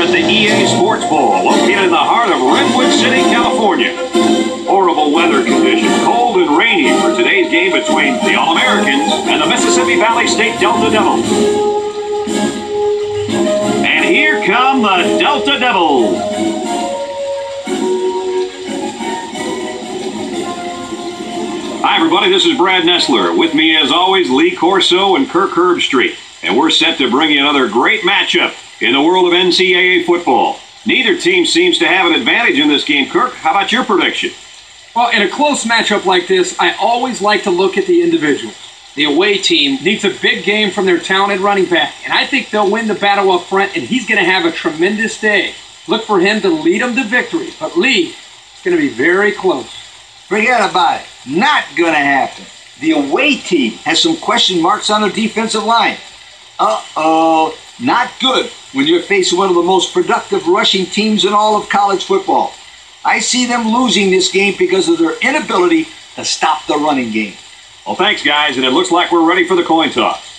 We're at the EA Sports Bowl, located in the heart of Redwood City, California. Horrible weather conditions, cold and rainy for today's game between the All-Americans and the Mississippi Valley State Delta Devils. And here come the Delta Devils. Hi, everybody. This is Brad Nessler. With me, as always, Lee Corso and Kirk Herbstreit. And we're set to bring you another great matchup in the world of NCAA football. Neither team seems to have an advantage in this game. Kirk, how about your prediction? Well, in a close matchup like this, I always like to look at the individuals. The away team needs a big game from their talented running back, and I think they'll win the battle up front, and he's going to have a tremendous day. Look for him to lead them to victory. But Lee, it's going to be very close. Forget about it. Not going to happen. The away team has some question marks on their defensive line. Uh oh, not good when you're facing one of the most productive rushing teams in all of college football. I see them losing this game because of their inability to stop the running game. Well, thanks, guys, and it looks like we're ready for the coin toss.